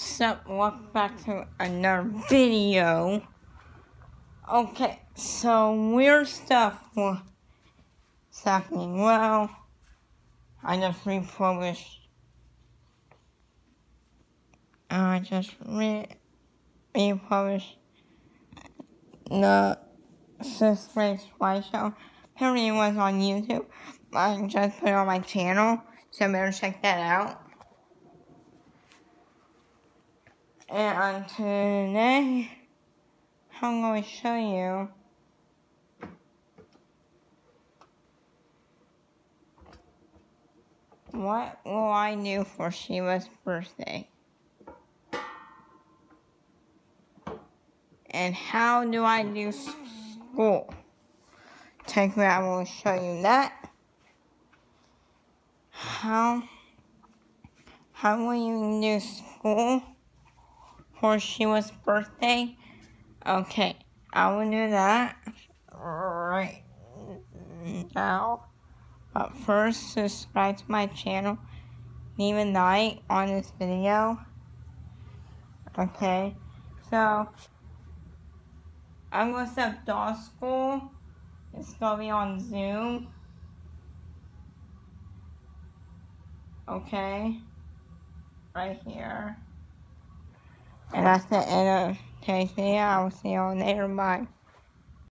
So, welcome back to another video. Okay, so weird stuff was happening. Well, I just republished. I just re republished the Sixth Grade Spy Show. Apparently, it was on YouTube. I just put it on my channel, so better check that out. And today, I'm going to show you what will I do for Sheila's birthday. And how do I do school? Me, I will show you that. How, how will you do school? For Sheila's birthday. Okay, I will do that right now. But first, subscribe to my channel. Leave a like on this video. Okay, so I'm gonna set up doll school. It's gonna be on Zoom. Okay, right here. Of today's video. I will see you later. Bye.